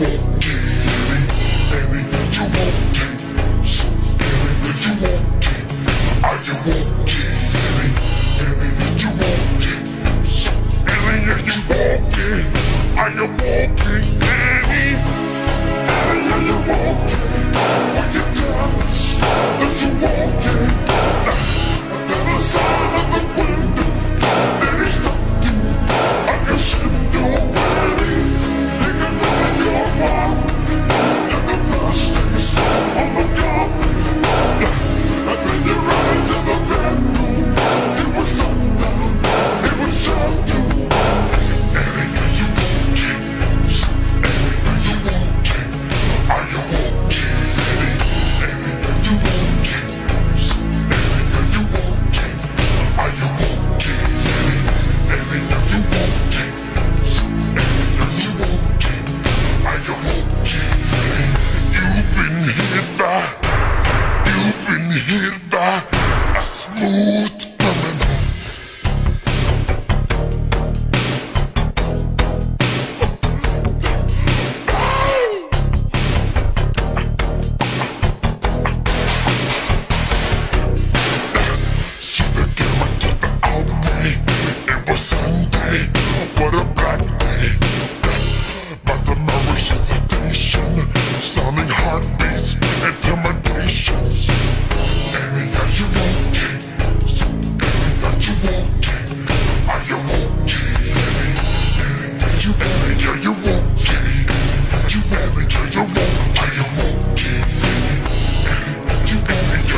Any, any, you want any? get, so baby, you won't Are you.